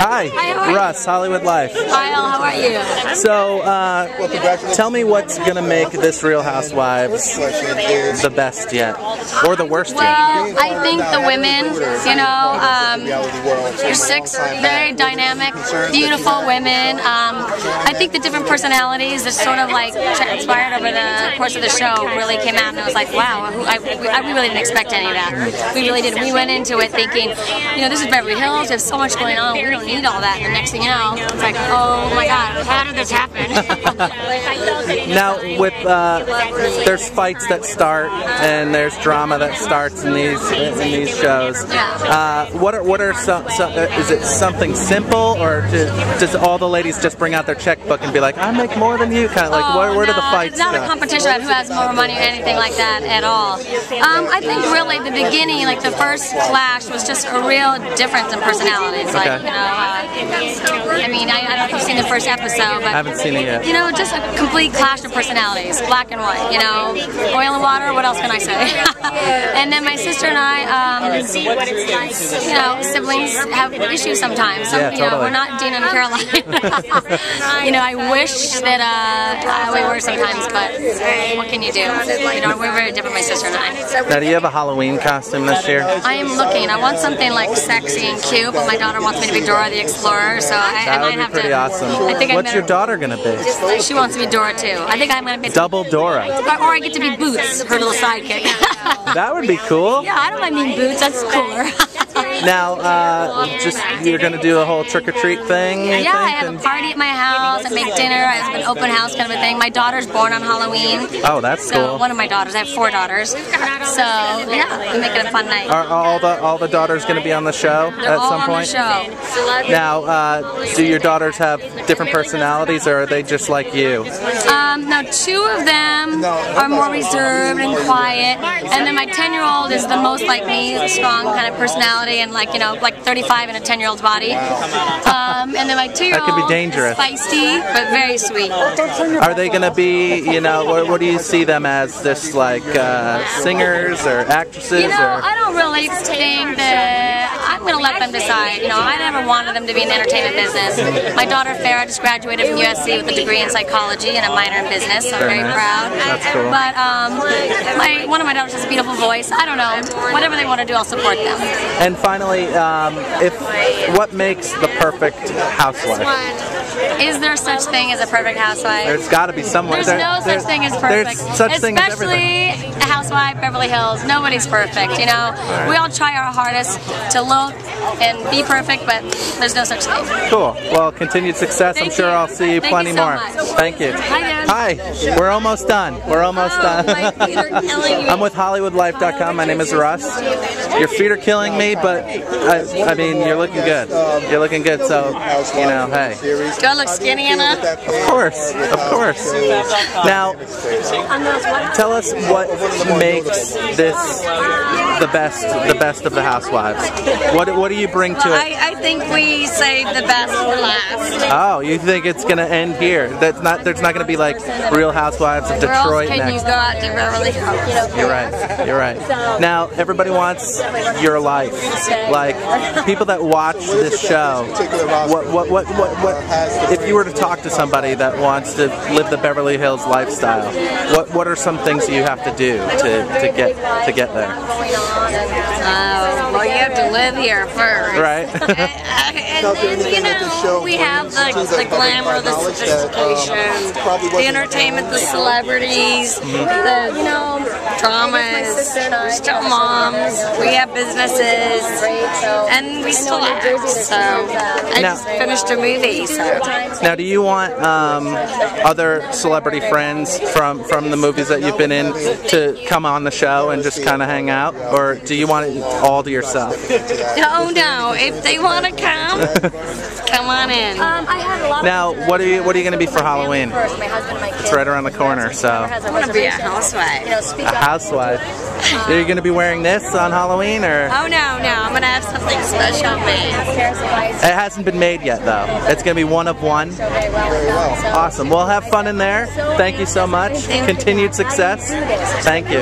Hi, Russ, Hollywood Life. Kyle, how are you? So, uh, tell me what's gonna make this Real Housewives the best yet, or the worst yet? Well, I think the women, you know, um, six very dynamic, beautiful women. Um, I think the different personalities that sort of like transpired over the course of the show really came out, and it was like, wow, I, we, I, we really didn't expect any of that. We really didn't. We went into it thinking, you know, this is Beverly Hills. There's so much going on. We don't need all that. And the next thing you know, it's like, oh my God, how did this happen? Now, with uh, there's fights that start and there's drama that starts in these in these shows. Uh, what are what are some, some uh, is it something simple or do, does all the ladies just bring out their checkbook and be like, I make more than you? Kind of like Oh, where, where do the fights It's not go? a competition about who has more money or anything like that at all. Um, I think really the beginning, like the first clash, was just a real difference in personalities. Like Okay. you know, uh, I mean, I, I don't know if you've seen the first episode, but I haven't seen it yet. you know, just a complete clash of personalities, black and white. You know, oil and water. What else can I say? and then my sister and I, um, you know, siblings have issues sometimes. Some, Yeah, you know, totally. we're not Dina and Caroline. you know, I wish that uh, we were sometimes, but what can you do? You know, we're very different, my sister and I. Now, do you have a Halloween costume this year? I am looking. I want something like sexy and cute, but my daughter wants me to be Dora the Explorer, so I, I might have pretty to. awesome. I think What's your daughter gonna be? She wants to be Dora too. I think I'm gonna be. Double Dora. Or, or I get to be Boots, her little sidekick. That would be cool. yeah, I don't mind being Boots. That's cooler. Now, uh, just you're gonna do a whole trick or treat thing. Yeah, I have a party at my house. I make dinner. I have an open house kind of a thing. My daughter's born on Halloween. Oh, that's So cool. one of my daughters. I have four daughters. So yeah, we make it a fun night. Are all the all the daughters gonna be on the show They're at all some on point? the show. Now, uh, do your daughters have different personalities, or are they just like you? Um, now, two of them are more reserved and quiet, and then my 10 year old is the most like me, strong kind of personality, and like, you know, like 35 in a 10 year old's body. Um, and then my 2 year That could be old dangerous. feisty, but very sweet. Are they gonna be, you know, what, what do you see them as? Just like uh, singers or actresses, You know, or I don't really think that I'm going to let them decide. You know, I never wanted them to be in the entertainment business. My daughter Farrah just graduated from USC with a degree in psychology and a minor in business, so I'm Very proud. That's cool. But um, my, one of my daughters has a beautiful voice. I don't know. Whatever they want to do, I'll support them. and finally, um, if what makes the perfect housewife? Is there such thing as a perfect housewife? There's got to be somewhere. There's There- no there- such thing as perfect. There's such thing as everything. Especially a housewife, Beverly Hills. Nobody's perfect, you know. We all try our hardest to look and be perfect, but there's no such thing. Cool. Well, continued success. I'm sure you. I'll see you Thank plenty you so more. much. Thank you. Hi, Dan. Hi. We're almost done. We're almost Oh, done. my feet are killing me. I'm with HollywoodLife.com. My name is Russ. Your feet are killing me, but I, I mean, you're looking good. You're looking good. So, you know, hey. Do I look skinny enough? Of course, of course. Now, tell us what makes this the best, the best of the housewives. What what do you bring to it? I, I think we save the best for last. Oh, you think it's gonna end here? That's not. There's not gonna be like Real Housewives of Detroit next. you go out to Beverly Hills? You're right. You're right. Now everybody wants your life. Like people that watch this show. What what what what what? If you were to talk to somebody that wants to live the Beverly Hills lifestyle, what what are some things you have to do to, to get to get there? Uh, well, you have to live here first. Right. and then, you know, we have the, the glamour, the sophistication, the entertainment, the celebrities, the, you know, dramas, still moms, we have businesses, and we still act. So, I Now- just finished a movie, so. Now, do you want um, other celebrity friends from from the movies that you've been in to come on the show and just kind of hang out, or do you want it all to yourself? Oh no, if they want to come, come on in. Um, I had a lot Now, what are you what are you going to be for Halloween? First, my husband and my kids. It's right around the corner, so I want to be a housewife. You know, speak a housewife. Are you going to be wearing this on Halloween, or Oh no, no, I'm gonna have something special made. it hasn't been made yet though? It's going to be one of one. Awesome. Well, have fun in there. Thank you so much. Continued success. Thank you.